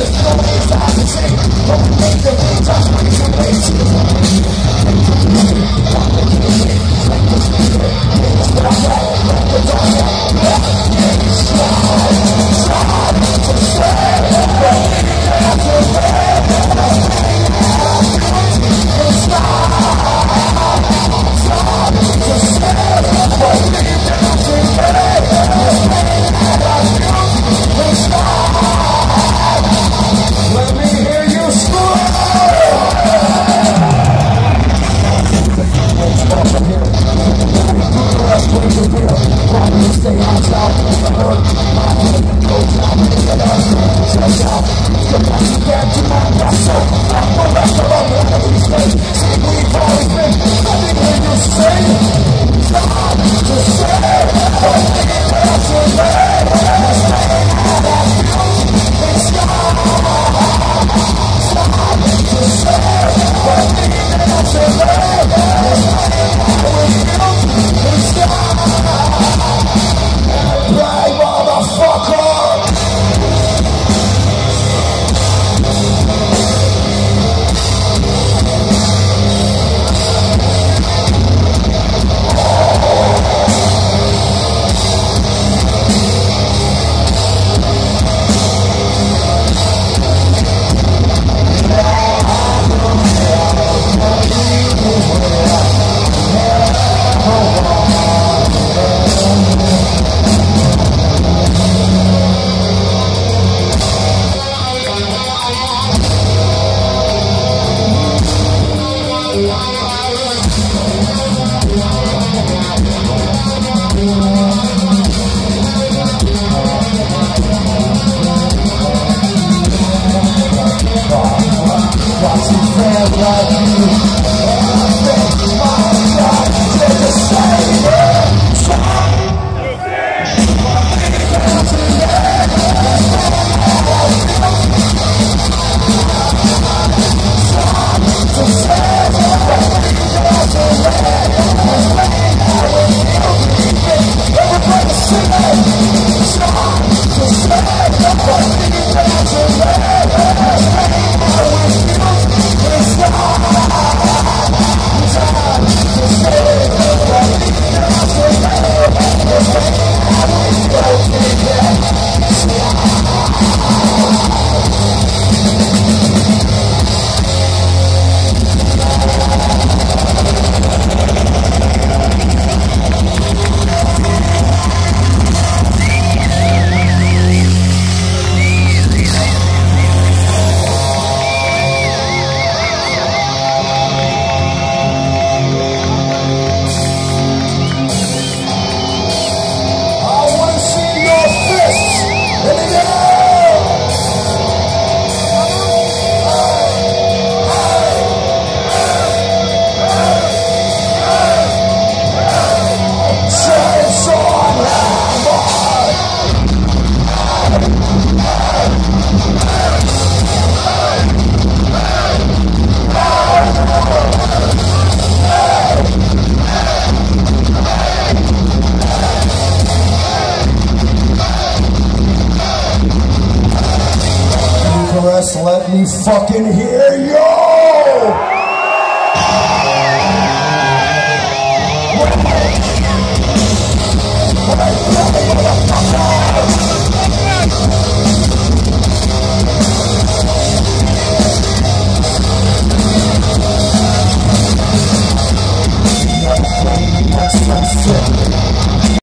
There's no inside the chain. Only the way, just like. Stay on top of the hood, my head I love you. let me fucking hear you!